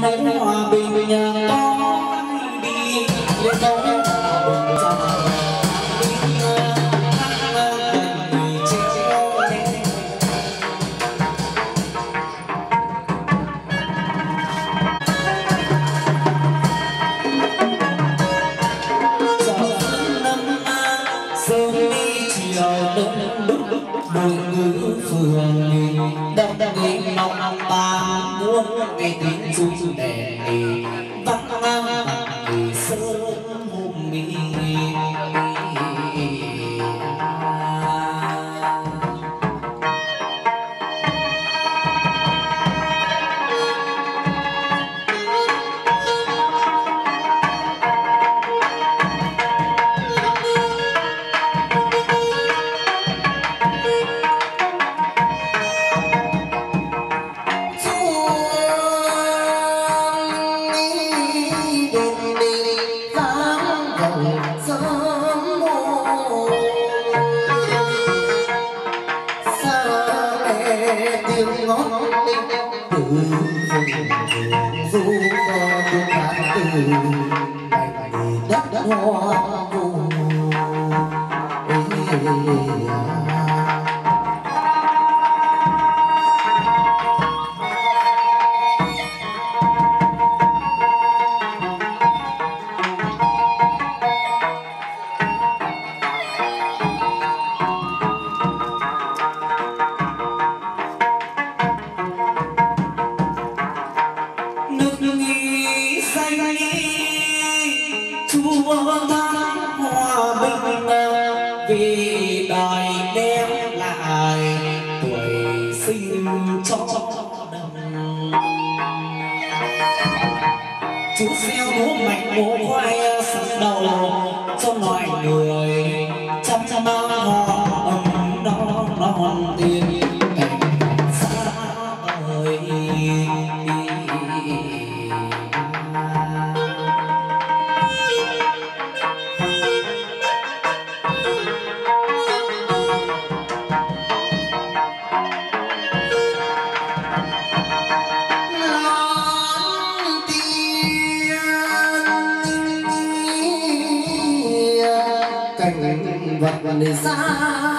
mong hòa bình bình nhà ngót từ vùng du qua từ đất hoa vương thân hòa bình vì Lizzie.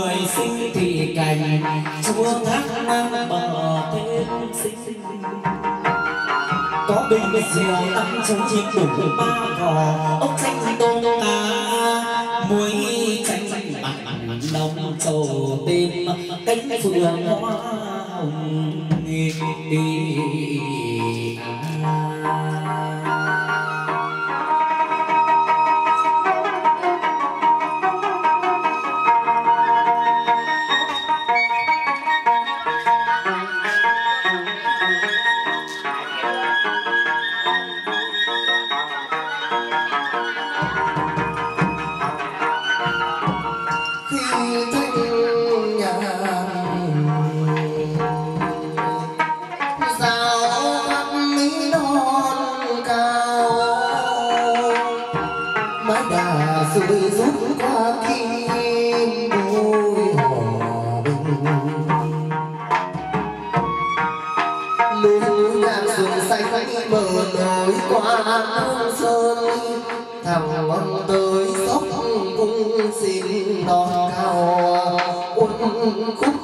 Người sinh thì cành, chúa thác ngang bờ thêm sinh. Có bình rượu tắm trong chiếc đủ ba cò ốc xanh tôm cá muối chanh mặn nồng trầu tim. Cánh phượng hoa hồng xin đón cao uốn khúc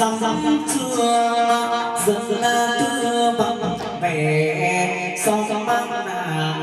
dòng dằm chưa dần là thưa bằng vẻ song mang nàng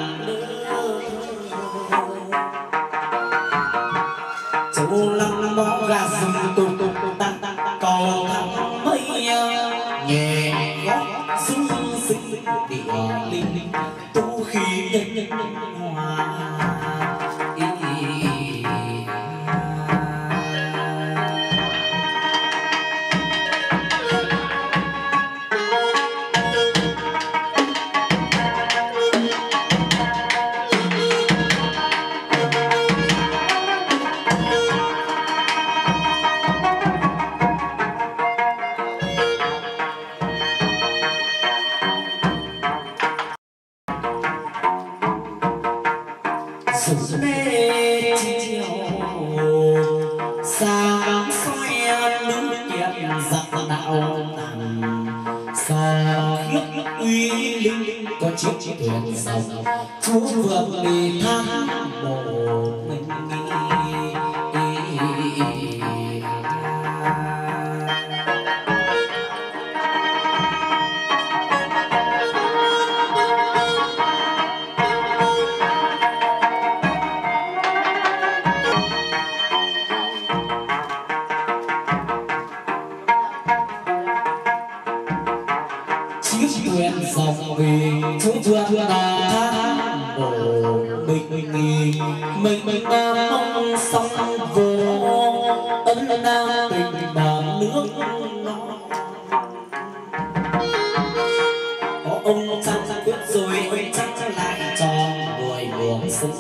ông trăng tuyết rồi trăng chắc lại tròn buổi buồn sông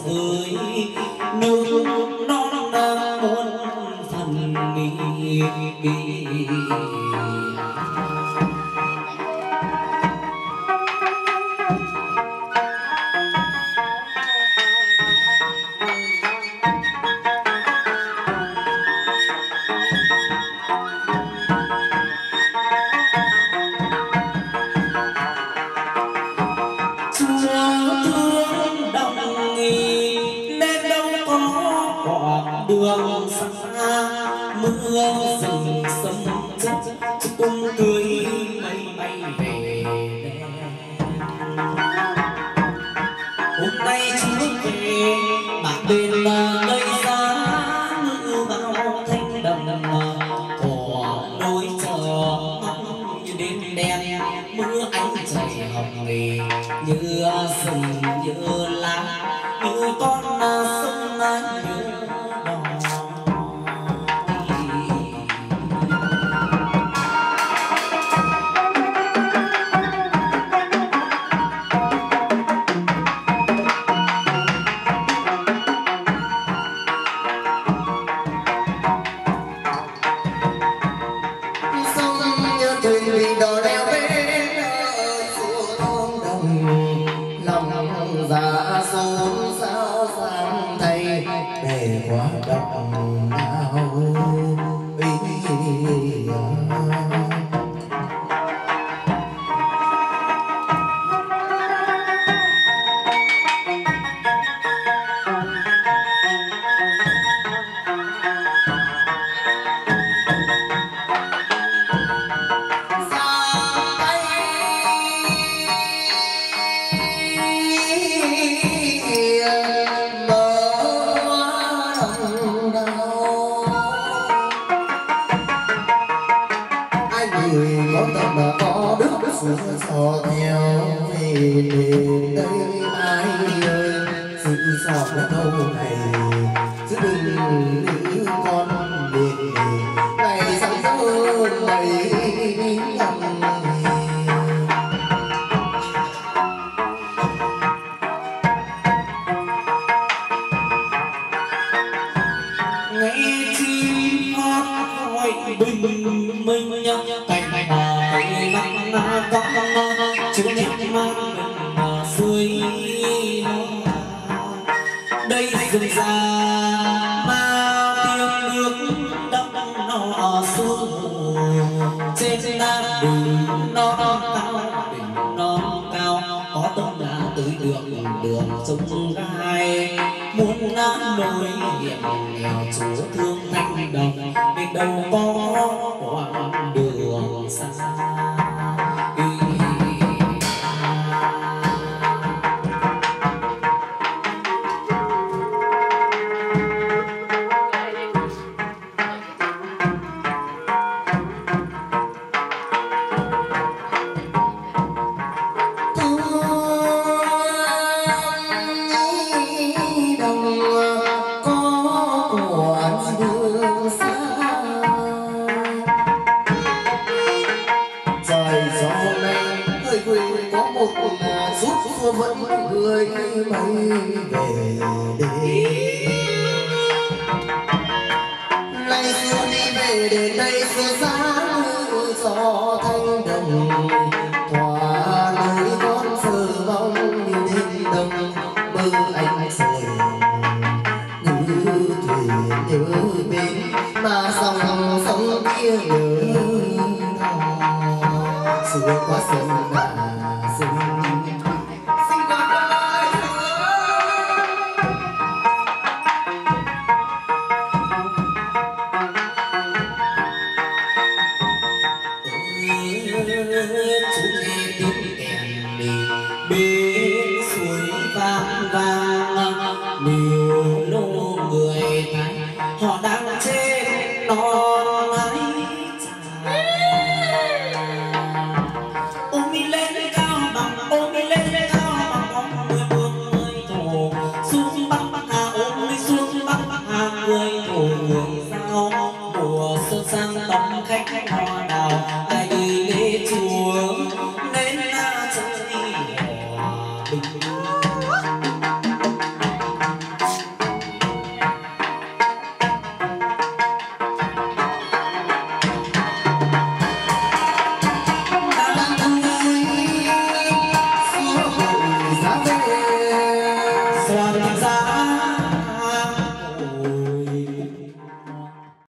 nương nước non đang muôn phần mình nên đường xa mưa rừng sâm chất cung cười tới đường đường sông gai. Muốn nắm nỗi hiểm nghèo chúa thương thanh đồng, mình đâu có con đường xa. Vẫn cười bay về đêm. Nay xưa đi về để đây xưa xa gió thanh đồng. Thỏa lời con sờ mong như đêm đông, mơ anh sầu như thuyền nhớ bên, mà sông sông kia nhớ xưa qua sông